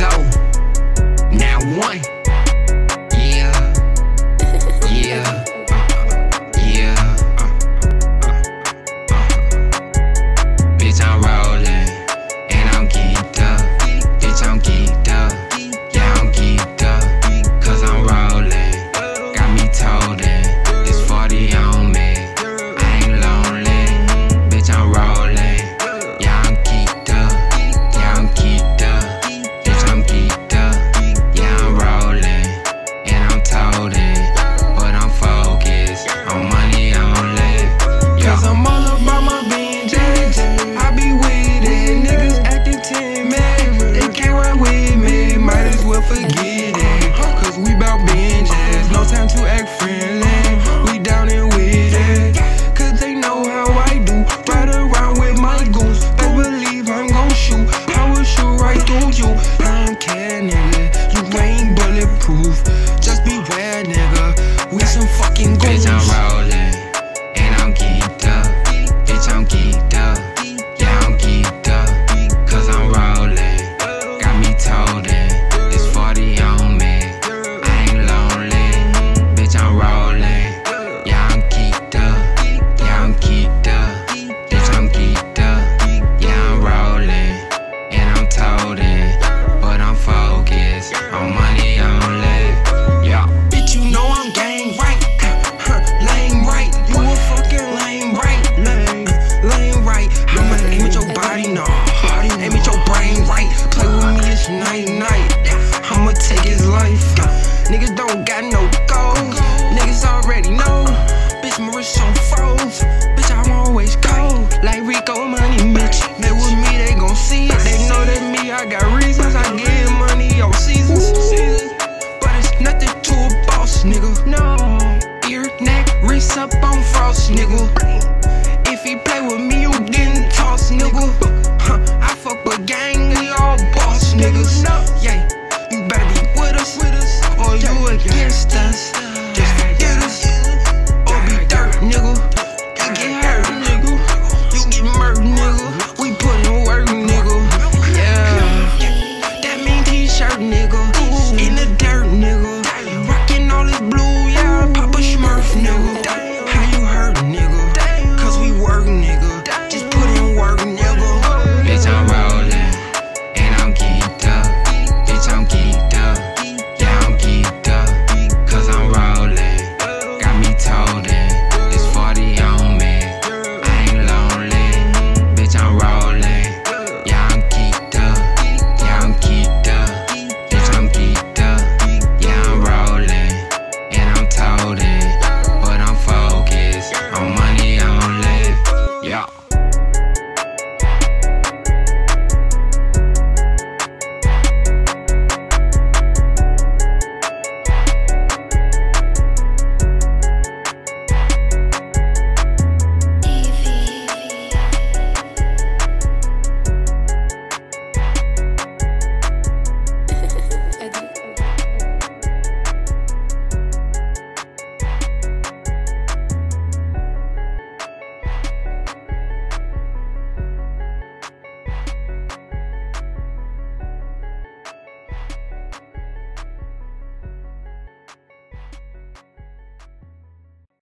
so. Now one. Yeah. Yeah. yeah. Bitch, I'm rolling. And I'm geeked up. Bitch, I'm geeked up. Yeah, I'm geeked up. I'm rolling. Got me told got no goals. Niggas already know. Bitch, my wrist on froze. Bitch, I'm always cold. Like Rico money, bitch. They with me, they gon' see it. They know that me, I got reasons. I give money all seasons. But it's nothing to a boss, nigga. No. Ear, neck, wrist up on frost, nigga. If he play with